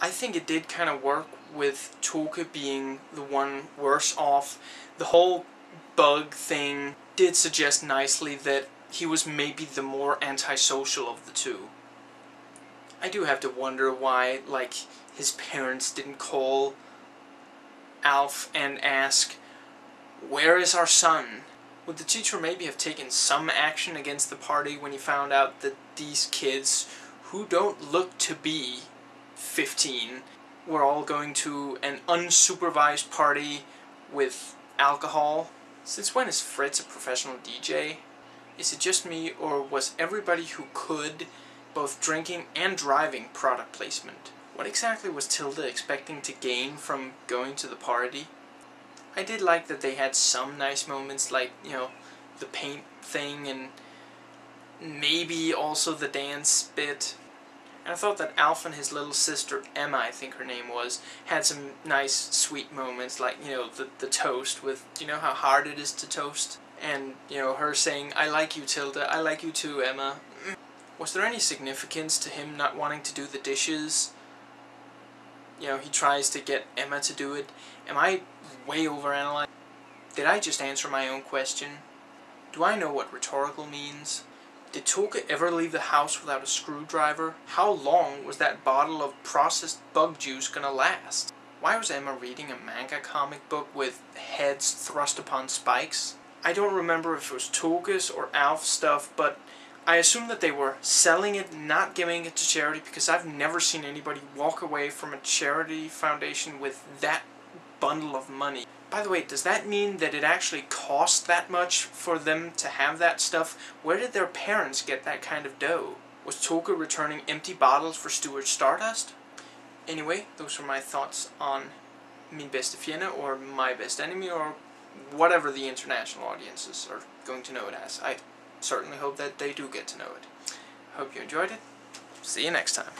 I think it did kind of work with Toke being the one worse off. The whole bug thing did suggest nicely that he was maybe the more antisocial of the two. I do have to wonder why, like, his parents didn't call Alf and ask, Where is our son? Would the teacher maybe have taken some action against the party when he found out that these kids, who don't look to be 15, we're all going to an unsupervised party with alcohol? Since when is Fritz a professional DJ? Is it just me, or was everybody who could both drinking and driving product placement? What exactly was Tilda expecting to gain from going to the party? I did like that they had some nice moments, like, you know, the paint thing and maybe also the dance bit. I thought that Alf and his little sister, Emma, I think her name was, had some nice, sweet moments, like, you know, the, the toast with, you know how hard it is to toast? And, you know, her saying, I like you, Tilda, I like you too, Emma. Mm. Was there any significance to him not wanting to do the dishes? You know, he tries to get Emma to do it. Am I way overanalyzing? Did I just answer my own question? Do I know what rhetorical means? Did Toke ever leave the house without a screwdriver? How long was that bottle of processed bug juice gonna last? Why was Emma reading a manga comic book with heads thrust upon spikes? I don't remember if it was Toke's or Alf's stuff, but I assume that they were selling it, not giving it to charity, because I've never seen anybody walk away from a charity foundation with that bundle of money. By the way, does that mean that it actually cost that much for them to have that stuff? Where did their parents get that kind of dough? Was Toke returning empty bottles for Stuart Stardust? Anyway, those were my thoughts on Min Bedste Fjende or My Best Enemy or whatever the international audiences are going to know it as. I certainly hope that they do get to know it. Hope you enjoyed it. See you next time.